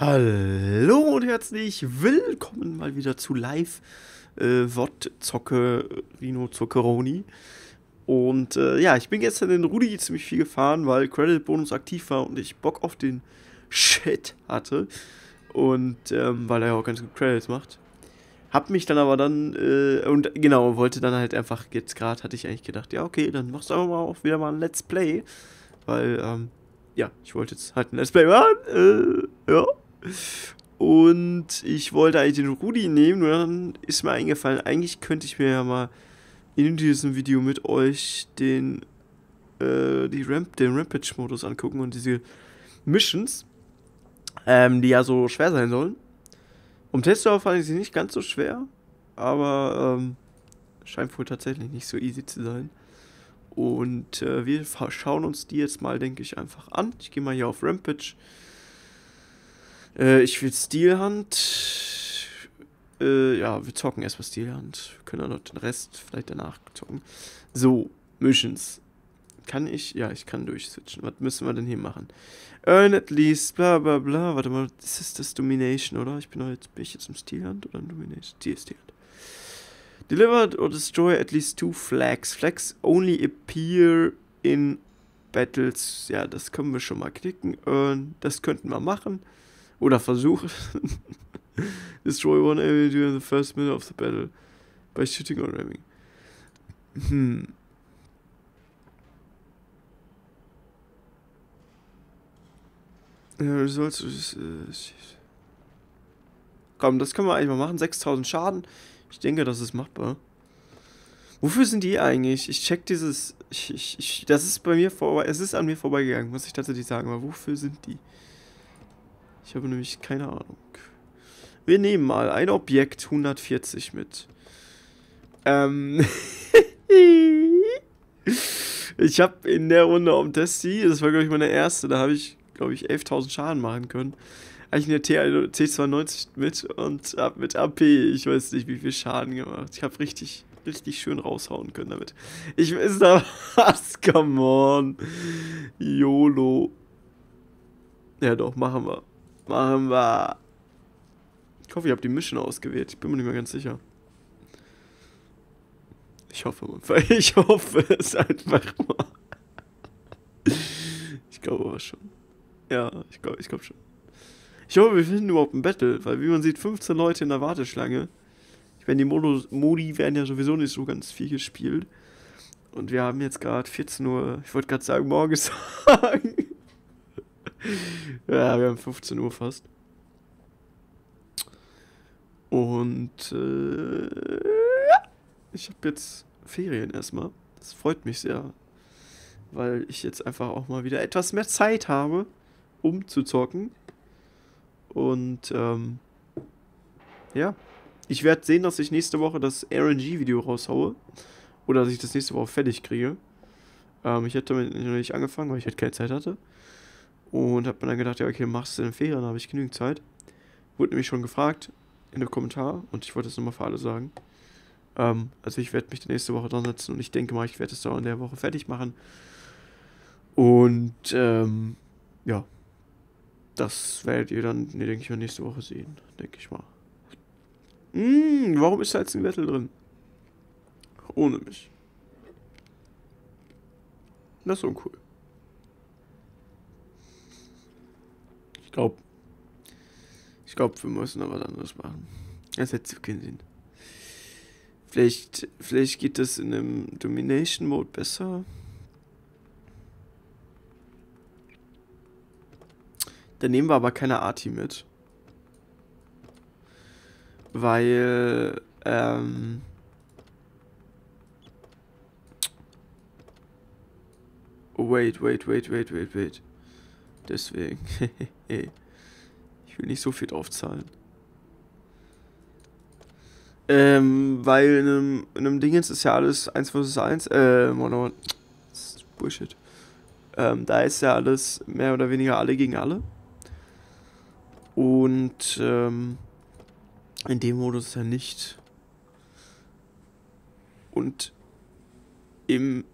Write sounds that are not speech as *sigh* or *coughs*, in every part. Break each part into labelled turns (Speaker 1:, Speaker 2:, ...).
Speaker 1: Hallo und herzlich willkommen mal wieder zu Live äh, Wort Zocke Rino Zuckeroni. Und äh, ja, ich bin gestern in Rudi ziemlich viel gefahren, weil Credit Bonus aktiv war und ich Bock auf den Shit hatte. Und ähm, weil er ja auch ganz gut Credits macht. Hab mich dann aber dann, äh, und genau, wollte dann halt einfach, jetzt gerade hatte ich eigentlich gedacht, ja, okay, dann machst du aber mal auch wieder mal ein Let's Play. Weil, ähm, ja, ich wollte jetzt halt ein Let's Play machen, äh, ja. Und ich wollte eigentlich den Rudi nehmen, und dann ist mir eingefallen, eigentlich könnte ich mir ja mal in diesem Video mit euch den, äh, die Ramp, den Rampage-Modus angucken und diese Missions, ähm, die ja so schwer sein sollen. Um Testdauer fand ich sie nicht ganz so schwer, aber ähm, scheint wohl tatsächlich nicht so easy zu sein. Und äh, wir schauen uns die jetzt mal, denke ich, einfach an. Ich gehe mal hier auf Rampage. Äh, ich will Steelhand. Äh, ja, wir zocken erstmal Steelhand. Wir können dann noch den Rest vielleicht danach zocken. So, Missions. Kann ich? Ja, ich kann durchswitchen. Was müssen wir denn hier machen? Earn at least, bla bla bla. Warte mal, das ist das Domination, oder? Ich bin, jetzt, bin ich jetzt im Steelhand oder im Domination? Ist Steelhand. Delivered or destroy at least two flags. Flags only appear in battles. Ja, das können wir schon mal knicken. Earn, das könnten wir machen. Oder versuchen. *laughs* destroy one enemy during the first minute of the battle. By shooting or ramming. Hm. Ja, sollst du. Äh, komm, das können wir eigentlich mal machen. 6000 Schaden. Ich denke, das ist machbar. Wofür sind die eigentlich? Ich check dieses. Ich, ich, ich, das ist bei mir vorbei. Es ist an mir vorbeigegangen, muss ich tatsächlich sagen. Aber wofür sind die? Ich habe nämlich keine Ahnung. Wir nehmen mal ein Objekt 140 mit. Ähm. *laughs* ich habe in der Runde um Testi, das war glaube ich meine erste, da habe ich glaube ich 11.000 Schaden machen können habe ich eine T92 mit und habe mit AP, ich weiß nicht, wie viel Schaden gemacht. Ich habe richtig, richtig schön raushauen können damit. Ich weiß *laughs* da was, come on. YOLO. Ja doch, machen wir. Machen wir. Ich hoffe, ich habe die Mission ausgewählt. Ich bin mir nicht mehr ganz sicher. Ich hoffe, *laughs* ich hoffe es einfach mal. Ich glaube aber schon. Ja, ich glaube ich glaub schon. Ich hoffe, wir finden überhaupt ein Battle, weil wie man sieht, 15 Leute in der Warteschlange. Ich meine, die Modus, Modi werden ja sowieso nicht so ganz viel gespielt. Und wir haben jetzt gerade 14 Uhr, ich wollte gerade sagen, morgens *laughs* sagen. *laughs* ja, wir haben 15 Uhr fast. Und äh, ja, ich habe jetzt Ferien erstmal. Das freut mich sehr, weil ich jetzt einfach auch mal wieder etwas mehr Zeit habe, um zu zocken. Und ähm, ja, ich werde sehen, dass ich nächste Woche das RNG-Video raushaue. Oder dass ich das nächste Woche fertig kriege. Ähm, ich hätte damit noch nicht angefangen, weil ich halt keine Zeit hatte. Und habe mir dann gedacht, ja, okay, machst du in den Ferien, dann habe ich genügend Zeit. Wurde nämlich schon gefragt in einem Kommentar und ich wollte es nochmal für alle sagen. Ähm, also ich werde mich nächste Woche dran setzen und ich denke mal, ich werde es da in der Woche fertig machen. Und ähm, ja, das werdet ihr dann, ne, denke ich mal, nächste Woche sehen. Denke ich mal. Hm, warum ist da jetzt ein Battle drin? Ohne mich. Das ist uncool. Ich glaube, ich glaube, wir müssen aber was anderes machen. Das hätte keinen Sinn. Vielleicht, vielleicht geht das in einem Domination Mode besser. Dann nehmen wir aber keine Arti mit. Weil, ähm... Wait, wait, wait, wait, wait, wait. Deswegen. *laughs* ich will nicht so viel draufzahlen. Ähm, weil in einem, in einem Dingens ist ja alles 1 vs 1. Äh, ist Bullshit. Ähm, da ist ja alles mehr oder weniger alle gegen alle. Und ähm, in dem Modus ja nicht. Und im,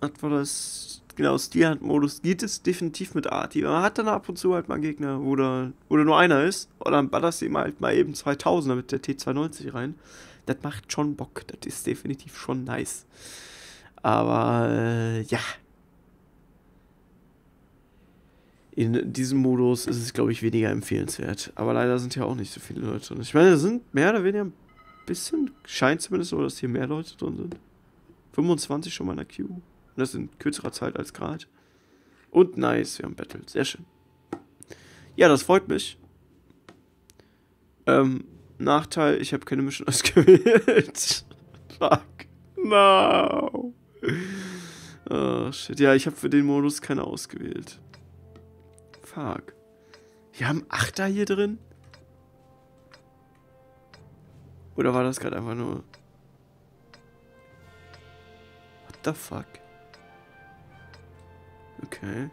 Speaker 1: was war das? Genau, Steelhand-Modus geht es definitiv mit Arti. Man hat dann ab und zu halt mal Gegner, wo, da, wo da nur einer ist. Oder dann ballerst du ihm halt mal eben 2000er mit der T290 rein. Das macht schon Bock. Das ist definitiv schon nice. Aber, äh, ja. In diesem Modus ist es, glaube ich, weniger empfehlenswert. Aber leider sind ja auch nicht so viele Leute drin. Ich meine, da sind mehr oder weniger ein bisschen, scheint zumindest so, dass hier mehr Leute drin sind. 25 schon mal in der Queue. Und das in kürzerer Zeit als gerade. Und nice, wir haben Battle. Sehr schön. Ja, das freut mich. Ähm, Nachteil, ich habe keine Mission ausgewählt. *laughs* Fuck. No. Oh, shit. Ja, ich habe für den Modus keine ausgewählt. Fuck. Wir haben Achter hier drin? Oder war das gerade einfach nur... What the fuck? Okay.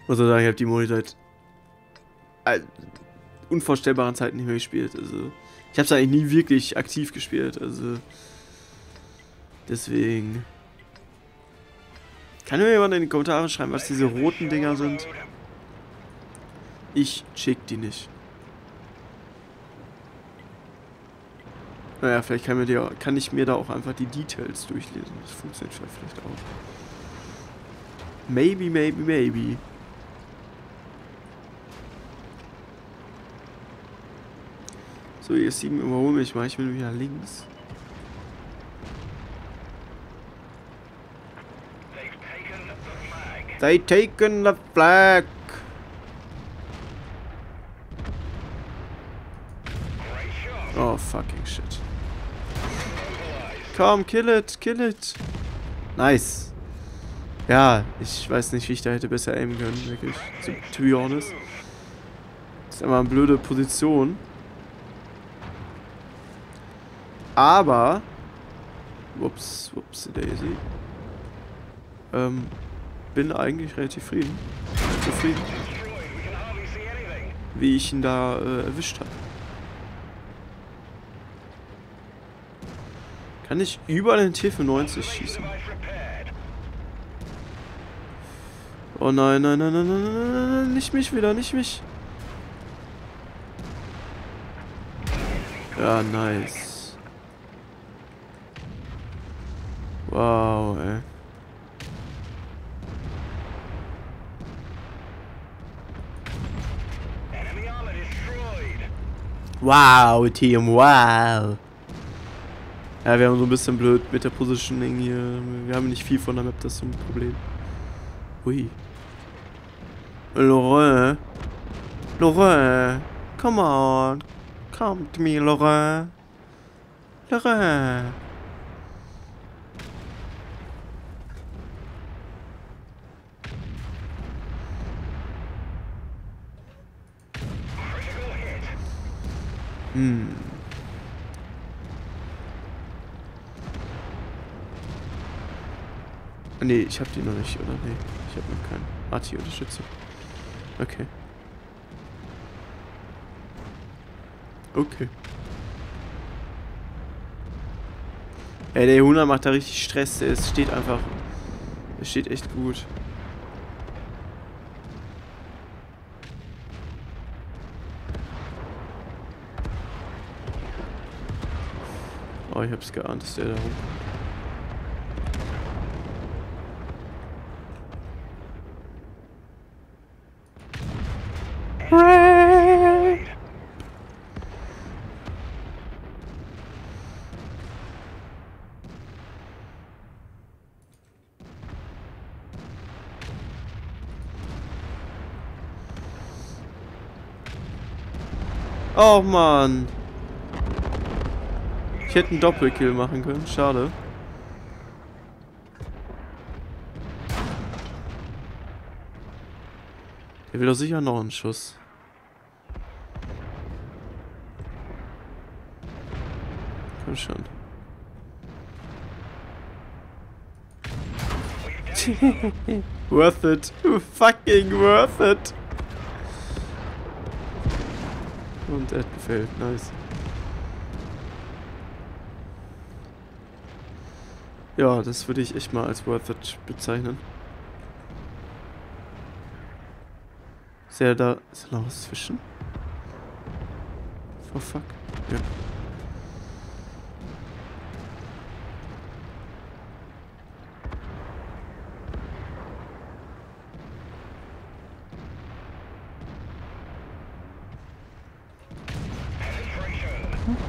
Speaker 1: Ich muss sagen, ich habe die Modi seit äh, unvorstellbaren Zeiten nicht mehr gespielt. Also, ich habe es eigentlich nie wirklich aktiv gespielt. Also, deswegen... Kann mir jemand in die Kommentare schreiben, was diese roten Dinger sind? Ich check die nicht. Naja, vielleicht kann, mir die, kann ich mir da auch einfach die Details durchlesen. Das funktioniert vielleicht auch. Maybe, maybe, maybe. So, ihr sieben überholen mich mal. Ich will wieder links. They taken the flag. Oh, fucking shit. Komm, kill it, kill it. Nice. Ja, ich weiß nicht, wie ich da hätte besser aimen können, wirklich. To, to be honest. Das ist immer eine blöde Position. Aber... Whoops, whoops, Daisy. Ähm, bin eigentlich relativ zufrieden. Zufrieden. Wie ich ihn da äh, erwischt habe. Kann ich überall den T95 schießen? Oh nein, nein, nein, nein, nein, nein, nein, nicht mich wieder, nicht mich. Ja, nice. Wow, ey. Wow, Team, wow. Ja, wir haben so ein bisschen blöd mit der Positioning hier. Wir haben nicht viel von der Map, das ist so ein Problem. Ui. Laurent. Laurent. Come on. Come to me, Laurent. Laurent. Nee, ich hab die noch nicht, oder? Nee, ich hab noch keinen. Arti-Unterstützung. Okay. Okay. Ey, der 100 macht da richtig Stress. Es steht einfach... Es steht echt gut. Oh, ich hab's geahnt, dass der da hochkommt. Oh Mann. Ich hätte einen Doppelkill machen können. Schade. Der will doch sicher noch einen Schuss. Komm schon. *laughs* worth it. Fucking worth it. Und hat gefällt. Nice. Ja, das würde ich echt mal als worth it bezeichnen. Er da... Ist noch was zwischen? Oh fuck. Ja.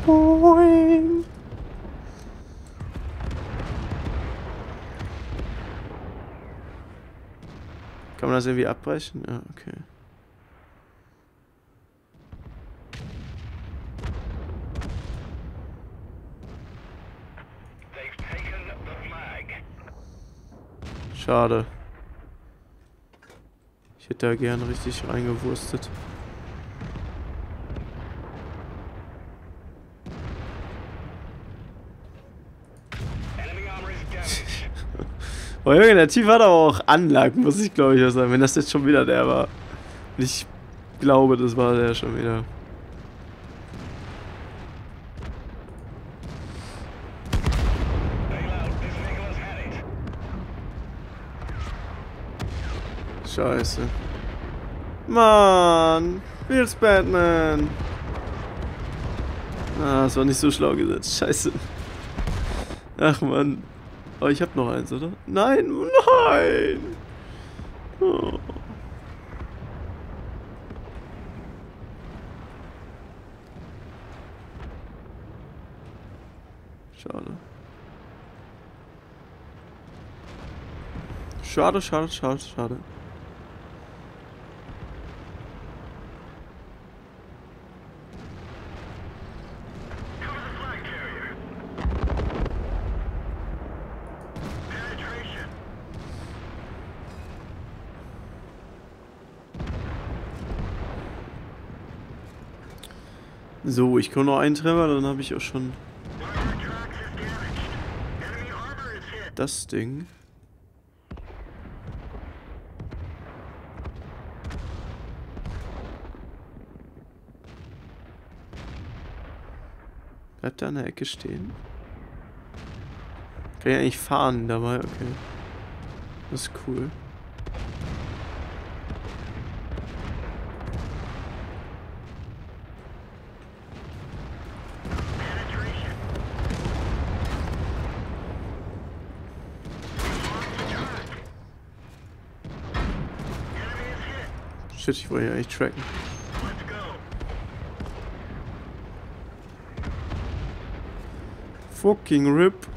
Speaker 1: Boing. Kann man das irgendwie abbrechen? Ja, okay. Schade. Ich hätte da gern richtig reingewurstet. Oh Junge, der Typ hat aber auch Anlagen, muss ich glaube ich auch sagen. Wenn das jetzt schon wieder der war. Ich glaube, das war der schon wieder. Scheiße. Mann, will's Batman. Ah, das war nicht so schlau gesetzt. Scheiße. Ach man. Aber ich hab noch eins, oder? Nein, nein! Oh. Schade. Schade, schade, schade, schade. So, ich komme noch einen Treffer, dann habe ich auch schon das Ding. Bleibt da an der Ecke stehen? Kann ich eigentlich fahren dabei? Okay. Das ist cool. Shit, ich wollte ja eigentlich tracken. Fucking RIP.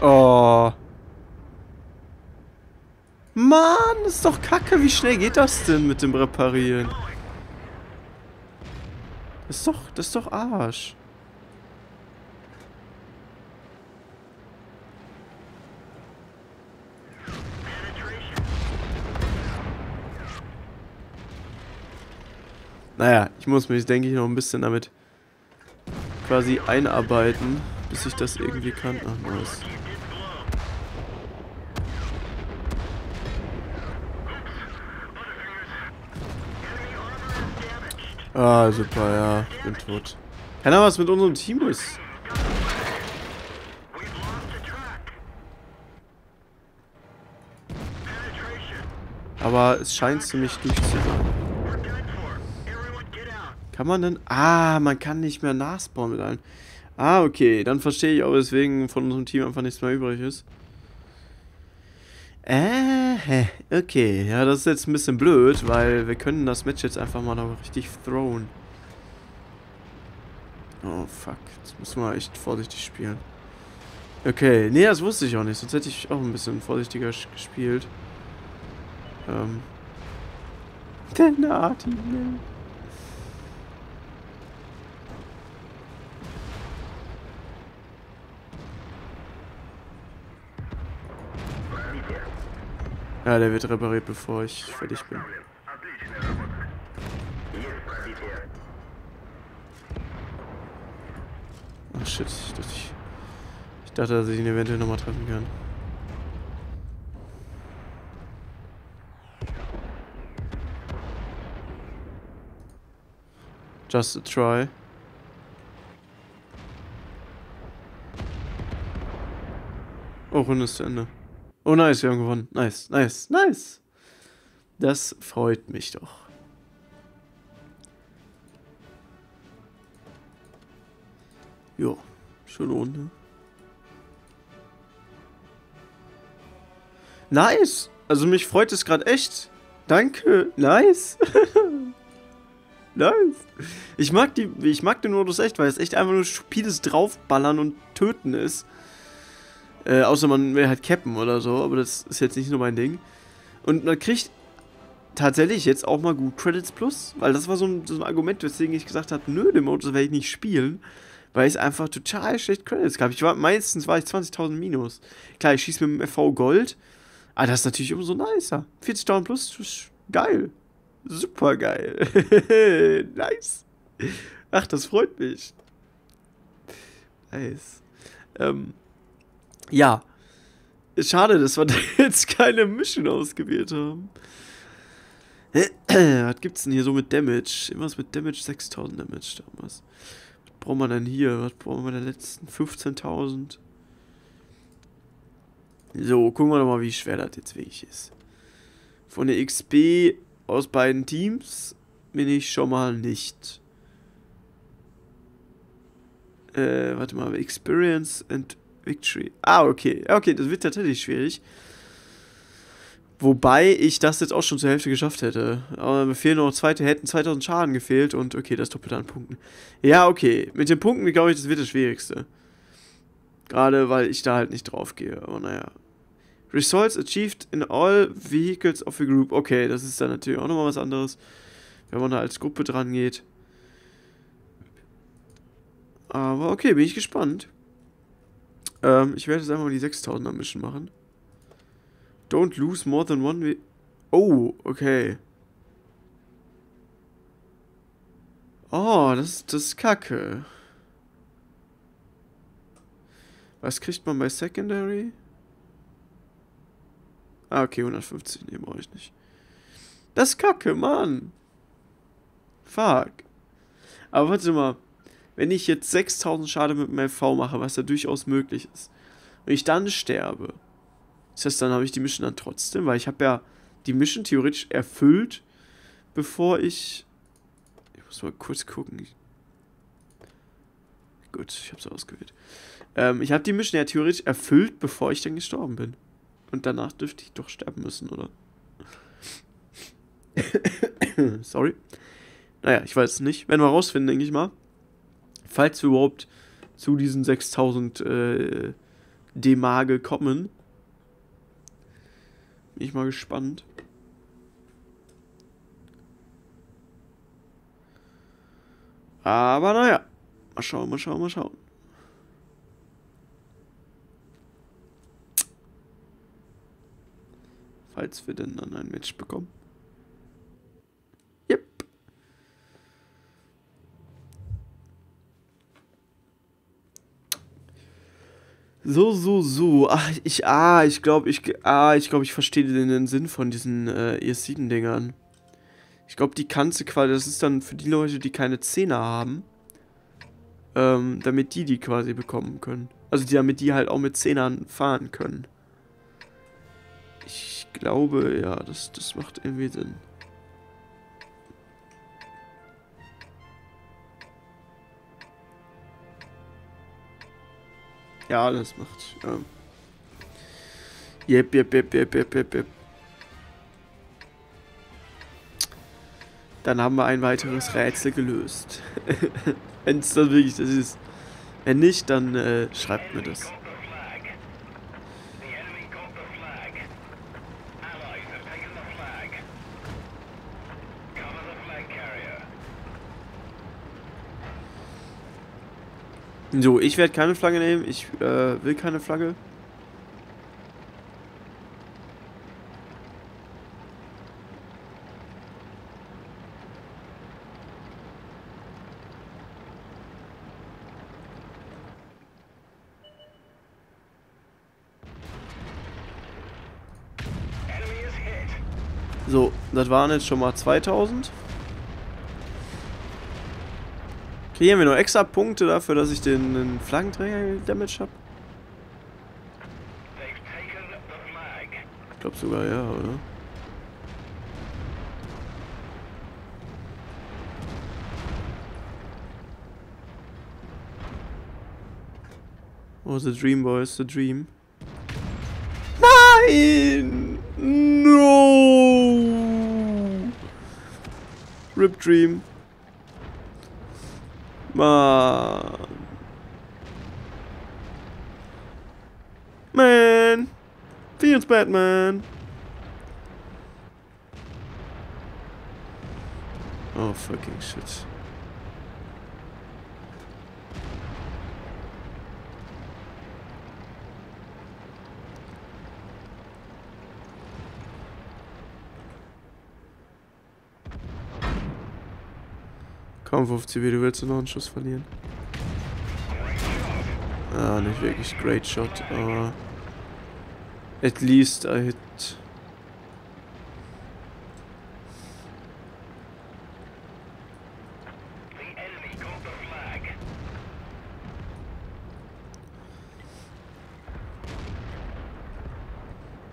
Speaker 1: Oh. Mann, ist doch kacke. Wie schnell geht das denn mit dem Reparieren? Das ist doch, Arsch. Naja, ich muss mich, denke ich, noch ein bisschen damit quasi einarbeiten, bis ich das irgendwie kann. Ach, nice. Ah, super, ja. Bin tot. Keiner was mit unserem Team ist. Aber es scheint ziemlich durch zu sein. Kann man denn... Ah, man kann nicht mehr nachspawnen mit allen. Ah, okay. Dann verstehe ich auch, weswegen von unserem Team einfach nichts mehr übrig ist. Äh, okay. Ja, das ist jetzt ein bisschen blöd, weil wir können das Match jetzt einfach mal noch richtig throwen. Oh, fuck. Jetzt müssen wir echt vorsichtig spielen. Okay. Nee, das wusste ich auch nicht. Sonst hätte ich auch ein bisschen vorsichtiger gespielt. Ähm. Der Nati, ne? Ja, der wird repariert, bevor ich fertig bin. Ach shit, ich dachte, ich, ich dachte, dass ich ihn eventuell nochmal treffen kann. Just a try. Oh, Runde ist zu Ende. Oh, nice, wir haben gewonnen. Nice, nice, nice. Das freut mich doch. Jo, schöne Runde. Nice! Also mich freut es gerade echt. Danke, nice. *laughs* nice. Ich mag die, ich mag den Modus echt, weil es echt einfach nur stupides Draufballern und Töten ist. Äh, außer man will halt cappen oder so, aber das ist jetzt nicht nur mein Ding. Und man kriegt tatsächlich jetzt auch mal gut Credits Plus, weil das war so ein, so ein Argument, weswegen ich gesagt habe, nö, den Modus werde ich nicht spielen, weil ich einfach total schlecht Credits gab. Ich war, meistens war ich 20.000 Minus. Klar, ich schieße mit dem FV Gold, aber das ist natürlich umso nicer. 40.000 Plus, geil. Super geil. *laughs* nice. Ach, das freut mich. Nice. Ähm, ja. Schade, dass wir *laughs* da jetzt keine Mission ausgewählt haben. *clears throat* Was gibt's denn hier so mit Damage? Irgendwas mit Damage, 6000 Damage damals. Was brauchen wir denn hier? Was brauchen wir denn letzten? 15.000. So, gucken wir doch mal, wie schwer das jetzt wirklich ist. Von der XP aus beiden Teams bin ich schon mal nicht. Äh, warte mal, Experience and Victory. Ah, okay. Okay, das wird tatsächlich schwierig. Wobei ich das jetzt auch schon zur Hälfte geschafft hätte. Aber mir fehlen noch zweite, hätten 2000 Schaden gefehlt und okay, das doppelte an Punkten. Ja, okay. Mit den Punkten glaube ich, das wird das Schwierigste. Gerade weil ich da halt nicht drauf gehe. Aber naja. Results achieved in all vehicles of the group. Okay, das ist dann natürlich auch nochmal was anderes. Wenn man da als Gruppe dran geht. Aber okay, bin ich gespannt. Ähm, ich werde jetzt einfach mal die 6000er Mission machen. Don't lose more than one... Oh, okay. Oh, das, das ist kacke. Was kriegt man bei Secondary? Ah, okay, 150. Nee, brauche ich nicht. Das ist kacke, Mann. Fuck. Aber warte mal wenn ich jetzt 6000 Schade mit meinem V mache, was ja durchaus möglich ist, und ich dann sterbe, das heißt, dann habe ich die Mission dann trotzdem, weil ich habe ja die Mission theoretisch erfüllt, bevor ich... Ich muss mal kurz gucken. Gut, ich habe es ausgewählt. Ähm, ich habe die Mission ja theoretisch erfüllt, bevor ich dann gestorben bin. Und danach dürfte ich doch sterben müssen, oder? *coughs* Sorry. Naja, ich weiß es nicht. Werden wir rausfinden, denke ich mal falls wir überhaupt zu diesen 6000 äh, D-Mage kommen. Bin ich mal gespannt. Aber naja, mal schauen, mal schauen, mal schauen. Falls wir denn dann ein Match bekommen. So, so, so. Ach, ich, ah, ich glaube, ich, ah, ich glaube, ich verstehe den, den Sinn von diesen äh, ES7-Dingern. Ich glaube, die du quasi, das ist dann für die Leute, die keine Zehner haben, ähm, damit die die quasi bekommen können. Also damit die halt auch mit Zehnern fahren können. Ich glaube, ja, das, das macht irgendwie Sinn. Ja, das macht. Ja. Jep, jep, jep, jep, jep, jep, jep. Dann haben wir ein weiteres Rätsel gelöst. *laughs* Wenn es dann wirklich das ist. Wenn nicht, dann äh, schreibt mir das. So, ich werde keine Flagge nehmen. Ich äh, will keine Flagge. So, das waren jetzt schon mal 2000. Kriegen wir noch extra Punkte dafür, dass ich den, den Flaggenträger Damage habe? Ich glaube sogar ja, oder? Oh, the Dream Boys, the Dream. Nein! No! Rip Dream. Man. Man. Feels Batman. Oh, fucking shit. Komm, 50 wie du willst du noch einen Schuss verlieren. Ah, nicht wirklich great shot, aber at least I hit.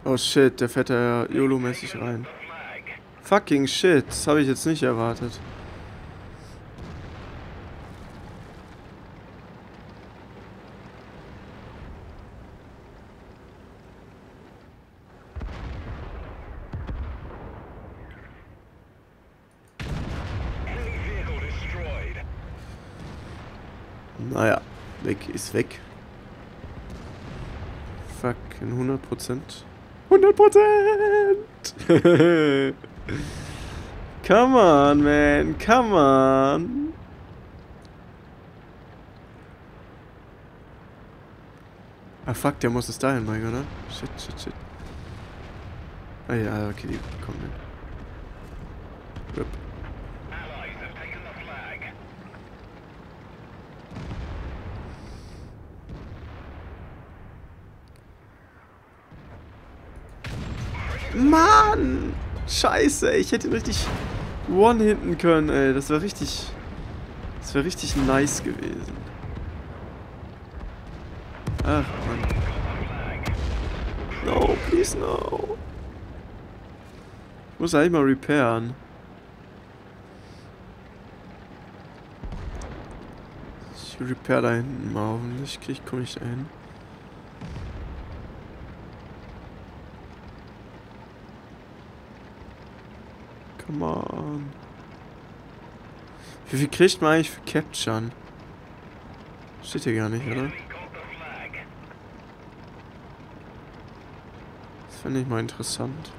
Speaker 1: Oh shit, der fährt ja YOLO-mäßig rein. Fucking shit, das habe ich jetzt nicht erwartet. Naja, weg ist weg. Fucking 100 Prozent. 100 Prozent! *laughs* Come on, man. Come on. Ah, fuck, der muss es dahin bringen, oder? Shit, shit, shit. Ah ja, okay, die kommen hin. Rip. Mann! Scheiße, ich hätte ihn richtig one-hitten können, ey. Das wäre richtig... Das wäre richtig nice gewesen. Ach, Mann. No, please no. Ich muss eigentlich mal repairen. Ich repair da hinten mal. Hoffentlich komme ich da hin. Come on. Wie viel kriegt man eigentlich für Capturen? Steht hier gar nicht, oder? Das fände ich mal interessant.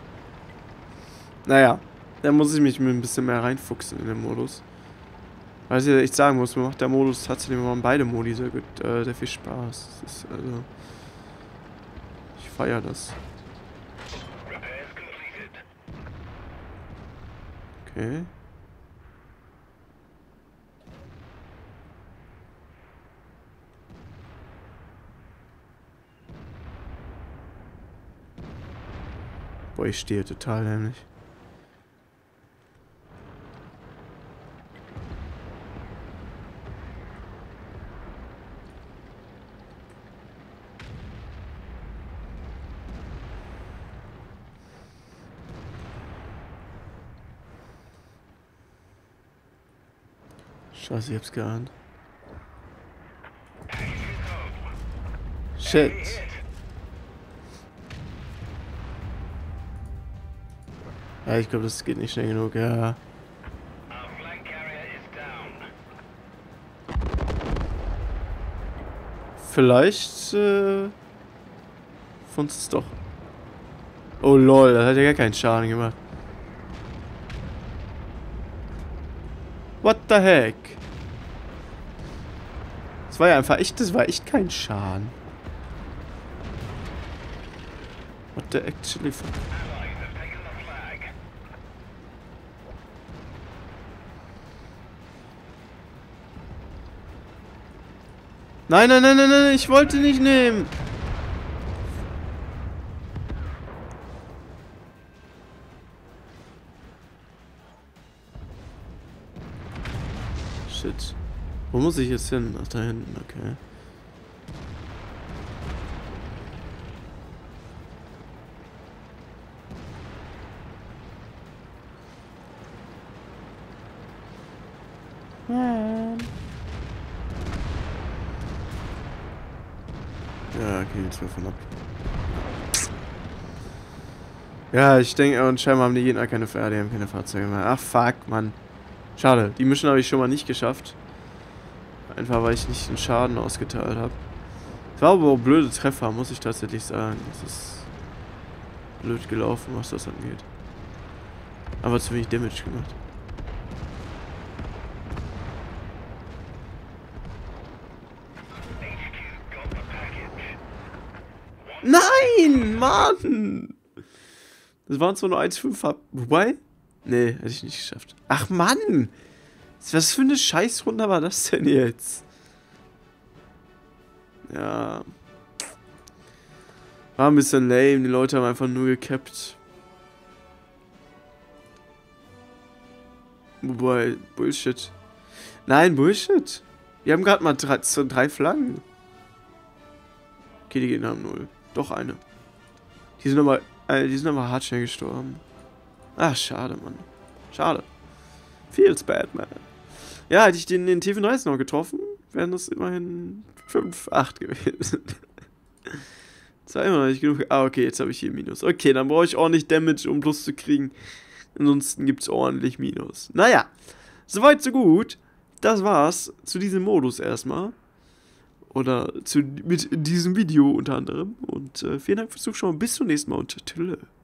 Speaker 1: Naja, da muss ich mich ein bisschen mehr reinfuchsen in den Modus. Weil ich echt sagen muss, mir macht der Modus tatsächlich immer beide Modi sehr gut, äh, sehr viel Spaß. Das ist, also, ich feiere das. Okay. Boah, ich stehe total nämlich. Scheiße, ich hab's geahnt. Shit. Ja, ich glaube, das geht nicht schnell genug, ja. Vielleicht, äh, funzt es doch. Oh lol, das hat ja gar keinen Schaden gemacht. What the heck? Das war ja einfach echt, das war echt kein Schaden. What the actually fuck? Nein, nein, nein, nein, nein, ich wollte nicht nehmen. Wo muss ich jetzt hin? Ach, da hinten, okay. Ja, okay, jetzt von ab. Ja, ich denke, und scheinbar haben die Gegner keine, haben keine Fahrzeuge mehr. Ach, fuck, Mann. Schade, die Mission habe ich schon mal nicht geschafft. Einfach, weil ich nicht den Schaden ausgeteilt habe. Das war aber auch blöde Treffer, muss ich tatsächlich sagen. Das ist blöd gelaufen, was das angeht. Aber zu wenig Damage gemacht. Nein, Mann! Das waren zwar nur 1,5 Wobei? Nee, hätte ich nicht geschafft. Ach, Mann! Was für eine Scheißrunde war das denn jetzt? Ja. War ein bisschen lame. Die Leute haben einfach nur gekappt. Wobei, Bullshit. Nein, Bullshit. Wir haben gerade mal drei, drei Flaggen. Okay, die Gegner haben null. Doch eine. Die sind aber, äh, die sind aber hart schnell gestorben. Ach, schade, Mann. Schade. Feels bad, man. Ja, hätte ich den, den T35 noch getroffen, wären das immerhin 5, 8 gewesen. *laughs* das war immer noch nicht genug. Ah, okay, jetzt habe ich hier Minus. Okay, dann brauche ich ordentlich Damage, um Plus zu kriegen. Ansonsten gibt es ordentlich Minus. Naja, soweit so gut. Das war's zu diesem Modus erstmal. Oder zu, mit diesem Video unter anderem. Und äh, vielen Dank fürs Zuschauen. Bis zum nächsten Mal und tschüss.